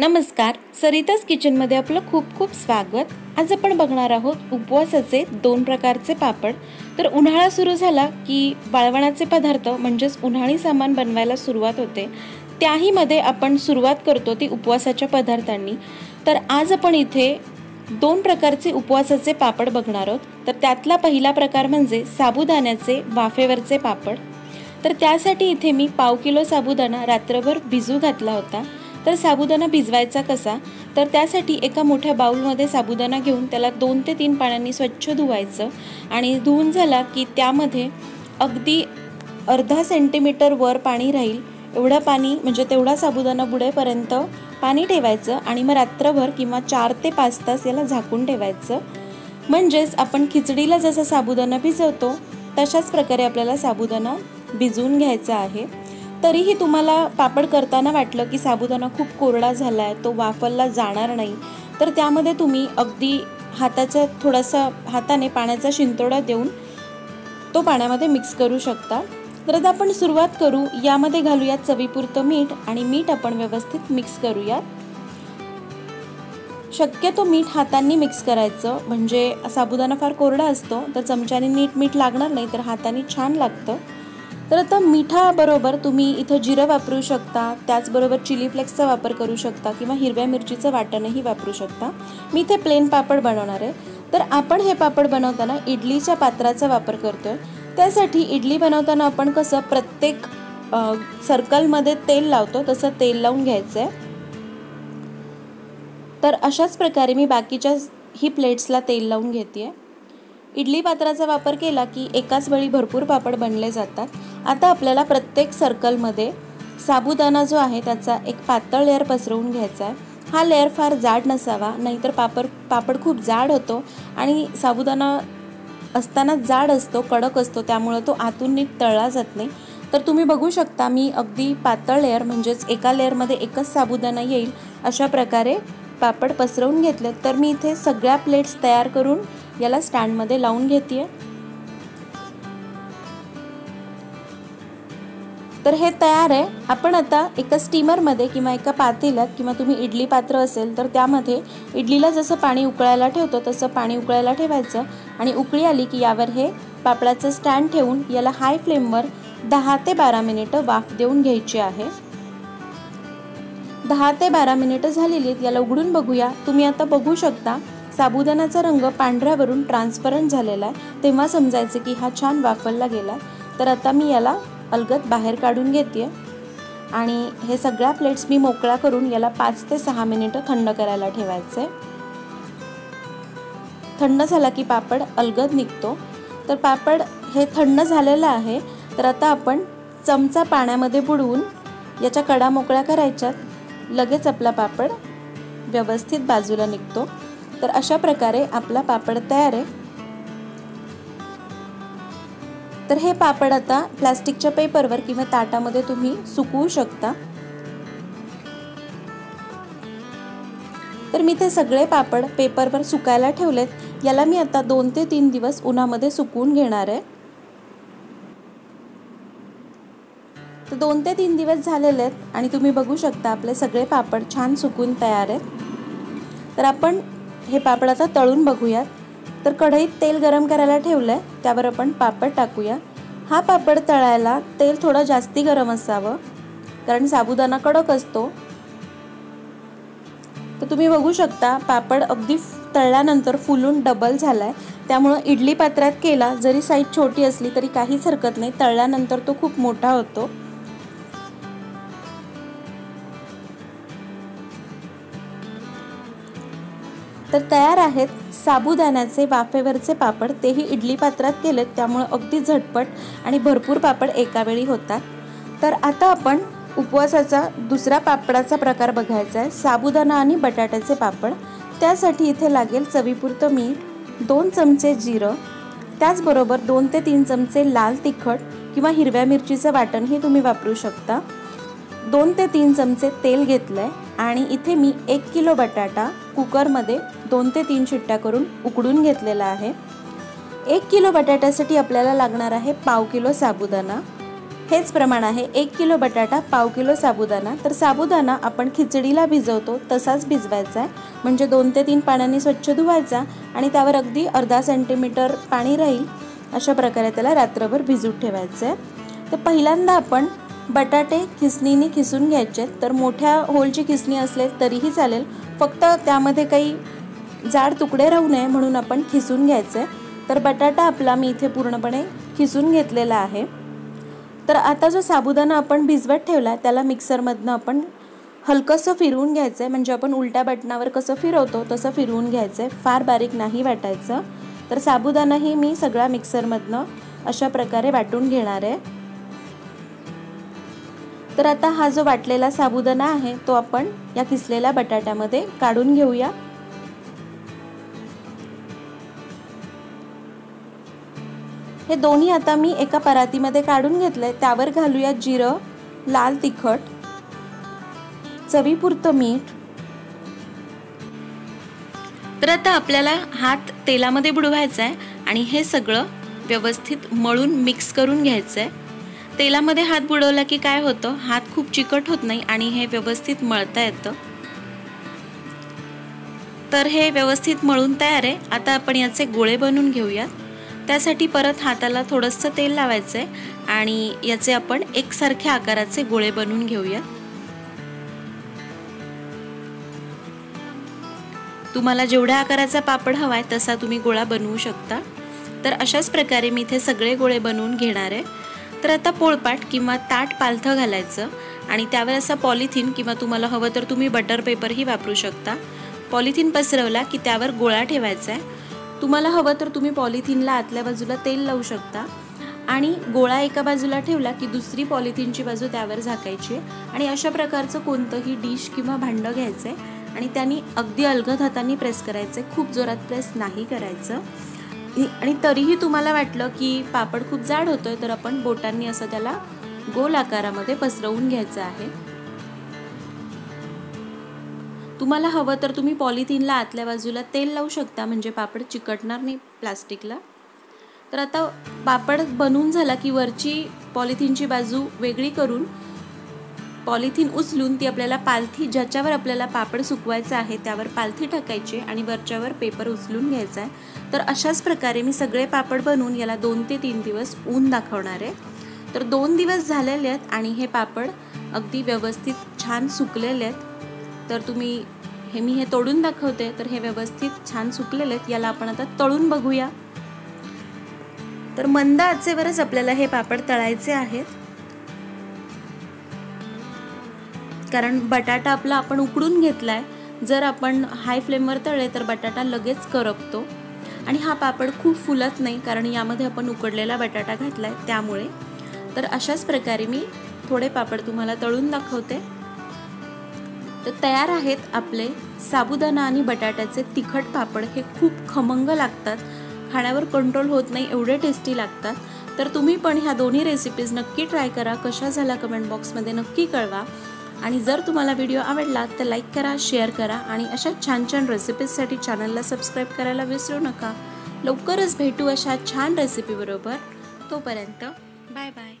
नमस्कार सरितास किचनमध्ये आपलं खूप खूप स्वागत. आज आपण बघणार आहोत उपवासाचे दोन प्रकारचे पापड. तर उन्हाळा सुरू झाला की वाळवणाचे पदार्थ म्हणजेच उन्हाळी सामान बनवायला सुरुवात होते. त्याहीमध्ये आपण सुरुवात करतो ती उपवासाच्या पदार्थांनी. तर आज आपण इथे दोन प्रकारचे उपवासाचे पापड बघणार आहोत. तर त्यातला पहिला प्रकार म्हणजे साबुदाण्याचे वाफेवरचे पापड. तर त्यासाठी इथे मी पाव किलो साबुदाणा रात्रभर भिजू घातला होता. तर साबुदाणा भिजवायचा कसा? तर त्यासाठी एका मोठ्या बाऊलमध्ये साबुदाणा घेऊन त्याला दोन ते तीन पाण्याने स्वच्छ धुवायचं आणि धुवून झाला की त्यामध्ये अगदी अर्धा सेंटीमीटर वर पाणी राहील. एवढं पाणी म्हणजे तेवढा साबुदाणा बुडेपर्यंत पाणी ठेवायचं आणि मग रात्रभर किंवा चार ते पाच तास याला झाकून ठेवायचं. म्हणजेच आपण खिचडीला जसा साबुदाणा भिजवतो तशाच प्रकारे आपल्याला साबुदाणा भिजवून घ्यायचा आहे. तरीही तुम्हाला पापड करताना वाटलं की साबुदाणा खूप कोरडा झाला आहे तो वाफलला जाणार नाही तर त्यामध्ये तुम्ही अगदी हाताचा थोडासा हाताने पाण्याचा शिंतोडा देऊन तो पाण्यामध्ये मिक्स करू शकता. तर आता आपण सुरुवात करू यामध्ये घालूयात चवीपुरतं मीठ आणि मीठ आपण व्यवस्थित मिक्स करूयात. शक्यतो मीठ हातांनी मिक्स करायचं म्हणजे साबुदाणा फार कोरडा असतो तर चमच्याने नीट मीठ लागणार नाही तर हाताने छान लागतं. तर आता मिठाबरोबर तुम्ही इथं जिरं वापरू शकता त्याचबरोबर चिली फ्लेक्सचा वापर करू शकता किंवा हिरव्या मिरचीचं वाटणही वापरू शकता. मी इथे प्लेन पापड बनवणार आहे. तर आपण हे पापड बनवताना इडलीच्या पात्राचा वापर करतो आहे त्यासाठी इडली बनवताना आपण कसं प्रत्येक सर्कलमध्ये तेल लावतो तसं तेल लावून घ्यायचं आहे तर अशाच प्रकारे मी बाकीच्या ही प्लेट्सला तेल लावून घेते आहे इडली पात्राचा वापर केला की एकाच वेळी भरपूर पापड बनले जातात. आता आपल्याला प्रत्येक सर्कलमध्ये साबुदाणा जो आहे त्याचा एक पातळ लेअर पसरवून घ्यायचा आहे. हा लेअर फार जाड नसावा नाहीतर पापड पापड खूप जाड होतो आणि साबुदाणा असताना जाड असतो कडक असतो त्यामुळं तो आतून नीट तळला जात नाही. तर तुम्ही बघू शकता मी अगदी पातळ लेअर म्हणजेच एका लेअरमध्ये एकच साबुदाणा येईल अशा प्रकारे पापड पसरवून घेतले तर मी इथे सगळ्या प्लेट्स तयार करून याला स्टँडमध्ये लावून घेते तर हे तयार आहे. आपण आता एका स्टीमरमध्ये किंवा एका पातेल्यात किंवा तुम्ही इडली पात्र असेल तर त्यामध्ये इडलीला जसं पाणी उकळायला ठेवतो तसं पाणी उकळायला ठेवायचं आणि उकळी आली की यावर हे पापडाचं स्टँड ठेवून याला हाय फ्लेमवर दहा ते बारा मिनिटं वाफ देऊन घ्यायची आहे. दहा ते बारा मिनिटं झालेली आहेत याला उघडून बघूया. तुम्ही आता बघू शकता साबुदाण्याचा रंग पांढऱ्यावरून ट्रान्सपरंट झालेला आहे. तेव्हा समजायचं की हा छान वाफरला गेला तर आता मी याला अलगद बाहेर काढून घेते. आणि हे सगळ्या प्लेट्स मी मोकळा करून याला पाच ते सहा मिनिटं थंड करायला ठेवायचे थंड झाला की पापड अलगद निघतो. तर पापड हे थंड झालेलं आहे. तर आता आपण चमचा पाण्यामध्ये बुडवून याच्या कडा मोकळ्या करायच्यात. लगेच आपला पापड व्यवस्थित बाजूला निघतो. तर अशा प्रकारे आपला पापड तयार आहे. तर हे पापड आता प्लास्टिकच्या पेपरवर किंवा ताटामध्ये तुम्ही सुकवू शकता. तर मी ते सगळे पापड पेपरवर सुकायला ठेवलेत. याला मी आता दोन ते तीन दिवस उन्हामध्ये सुकवून घेणार आहे. तर दोन ते तीन दिवस झालेले आहेत आणि तुम्ही बघू शकता आपले सगळे पापड छान सुकून तयार आहेत. तर आपण हे पापड आता तळून बघूयात तर कढईत तेल गरम करायला ठेवलं आहे त्यावर आपण पापड टाकूया. हा पापड तळायला तेल थोडं जास्ती गरम असावं कारण साबुदाणा कडक असतो. तर तुम्ही बघू शकता पापड अगदी तळल्यानंतर फुलून डबल झाला आहे त्यामुळं इडली पात्रात केला जरी साईज छोटी असली तरी काहीच हरकत नाही. तळल्यानंतर तो खूप मोठा होतो. तर तयार आहेत साबुदाण्याचे वाफेवरचे पापड. तेही इडली पात्रात केलेत त्यामुळं अगदी झटपट आणि भरपूर पापड एकावेळी होतात. तर आता आपण उपवासाचा दुसरा पापडाचा प्रकार बघायचा आहे. साबुदाणा आणि बटाट्याचे पापड. त्यासाठी इथे लागेल चवीपुरतं मीठ दोन चमचे जिरं त्याचबरोबर दोन ते तीन चमचे लाल तिखट किंवा हिरव्या मिरचीचं वाटणही तुम्ही वापरू शकता. दोन ते तीन चमचे तेल घेतलं आहे आणि इथे मी एक किलो बटाटा कुकरमध्ये दोन ते तीन शिट्ट्या करून उकडून घेतलेला आहे. एक किलो बटाट्यासाठी आपल्याला लागणार आहे पाव किलो साबुदाणा. हेच प्रमाण आहे एक किलो बटाटा पाव किलो साबुदाणा. तर साबुदाणा आपण खिचडीला भिजवतो तसाच भिजवायचा आहे. म्हणजे दोन ते तीन पाण्याने स्वच्छ धुवायचा आणि त्यावर अगदी अर्धा सेंटीमीटर पाणी राहील अशा प्रकारे त्याला रात्रभर भिजून ठेवायचं आहे. तर पहिल्यांदा आपण बटाटे खिसणीने खिसून घ्यायचे तर मोठ्या होलची खिसणी असले तरीही चालेल. फक्त त्यामध्ये काही जाड तुकडे राहू नये म्हणून आपण खिसून घ्यायचं. आहे तर बटाटा आपला मी इथे पूर्णपणे खिसून घेतलेला आहे. तर आता जो साबुदाणा आपण भिजवत ठेवला आहे त्याला मिक्सरमधनं आपण हलकंसं फिरवून घ्यायचं. आहे म्हणजे आपण उलट्या बटणावर कसं फिरवतो तसं फिरवून घ्यायचं. आहे फार बारीक नाही वाटायचं. तर साबुदाणाही मी सगळा मिक्सरमधनं अशा प्रकारे वाटून घेणार आहे. तर आता हा जो वाटलेला साबुदाणा आहे तो आपण या किसलेल्या बटाट्यामध्ये काढून घेऊया. हे दोन्ही आता मी एका परातीमध्ये काढून घेतलंय. त्यावर घालूया जिरं लाल तिखट चवीपुरतं मीठ. तर आता आपल्याला हात तेलामध्ये बुडवायचा आहे आणि हे सगळं व्यवस्थित मळून मिक्स करून घ्यायचं आहे तेलामध्ये हात बुडवला की काय होतं? हात खूप चिकट होत नाही आणि हे व्यवस्थित मळता येतं. तर हे व्यवस्थित मळून तयार आहे. आता आपण याचे गोळे बनवून घेऊयात. त्यासाठी परत हाताला थोडंसं तेल लावायचं आहे आणि याचे आपण एकसारख्या आकाराचे गोळे बनवून घेऊयात तुम्हाला जेवढ्या आकाराचा पापड हवा आहे तसा तुम्ही गोळा बनवू शकता. तर अशाच प्रकारे मी इथे सगळे गोळे बनवून घेणार आहे. तर आता पोळपाट किंवा ताट पालथं घालायचं आणि त्यावर असा पॉलिथिन किंवा तुम्हाला हवं तर तुम्ही बटर पेपरही वापरू शकता. पॉलिथिन पसरवला की त्यावर गोळा ठेवायचा आहे तुम्हाला हवं तर तुम्ही पॉलिथिनला आतल्या बाजूला तेल लावू शकता. आणि गोळा एका बाजूला ठेवला की दुसरी पॉलिथिनची बाजू त्यावर झाकायची आणि अशा प्रकारचं कोणतंही डिश किंवा भांडं घ्यायचं आहे आणि त्यांनी अगदी अलगद हाताने प्रेस करायचं आहे खूप जोरात प्रेस नाही करायचं. आणि तरीही तुम्हाला वाटलं की पापड खूप जाड होतोय तर आपण बोटांनी असं त्याला गोल आकारामध्ये पसरवून घ्यायचं आहे. तुम्हाला हवं तर तुम्ही पॉलिथिनला आतल्या बाजूला तेल लावू शकता म्हणजे पापड चिकटणार नाही प्लास्टिकला. तर आता पापड बनवून झाला की वरची पॉलिथिनची बाजू वेगळी करून पॉलिथिन उचलून ती आपल्याला पालथी ज्याच्यावर आपल्याला पापड सुकवायचं आहे त्यावर पालथी टाकायची आणि वरच्यावर पेपर उचलून घ्यायचा आहे. तर अशाच प्रकारे मी सगळे पापड बनवून याला दोन ते तीन दिवस ऊन दाखवणार आहे. तर दोन दिवस झालेले आहेत आणि हे पापड अगदी व्यवस्थित छान सुकलेले आहेत. तर तुम्ही हे मी हे तोडून दाखवते. तर हे व्यवस्थित छान सुकलेले आहेत. याला आपण आता तळून बघूया. तर मंद आचेवरच आपल्याला हे पापड तळायचे आहेत. कारण बटाटा आपला आपण उकडून घेतलाय. जर आपण हाय फ्लेमवर तळले तर बटाटा लगेच करपतो. आणि हा पापड खूप फुलत नाही कारण यामध्ये आपण उकडलेला बटाटा घातलाय त्यामुळे. तर अशाच प्रकारे मी थोडे पापड तुम्हाला तळून दाखवते. तर तयार आहेत आपले साबुदाणा आणि बटाट्याचे तिखट पापड. हे खूप खमंग लागतात. खाण्यावर कंट्रोल होत नाही एवढे टेस्टी लागतात. तर तुम्ही पण ह्या दोन्ही रेसिपीज नक्की ट्राय करा. कशा झाला कमेंट बॉक्समध्ये नक्की कळवा. आणि जर तुम्हाला व्हिडिओ आवडला तर लाईक करा शेअर करा आणि अशा छान छान रेसिपीजसाठी चॅनलला सबस्क्राईब करायला विसरू नका. लवकरच भेटू अशा छान रेसिपीबरोबर तोपर्यंत बाय बाय